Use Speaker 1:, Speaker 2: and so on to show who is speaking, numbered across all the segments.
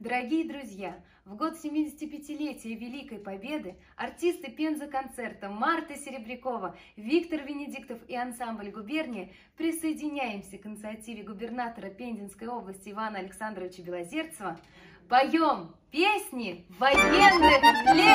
Speaker 1: Дорогие друзья, в год 75-летия Великой Победы артисты Пенза концерта Марта Серебрякова, Виктор Венедиктов и ансамбль «Губерния» присоединяемся к инициативе губернатора Пензенской области Ивана Александровича Белозерцева Поем песни военных лет!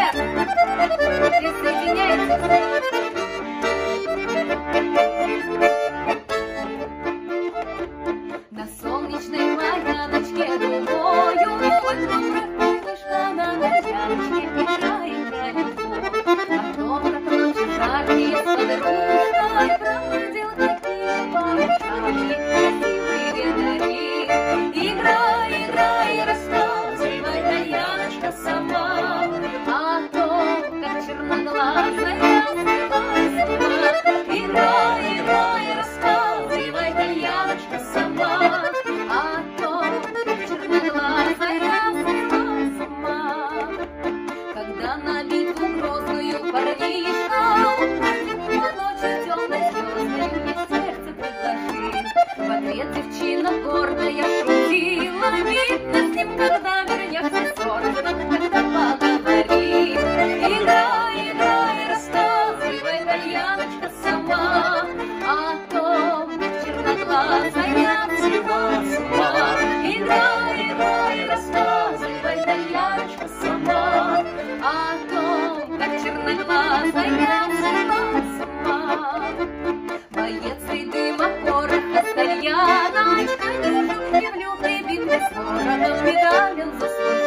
Speaker 1: Thank you. Ладаночка, люблю прибить мне с вороном медалям за свою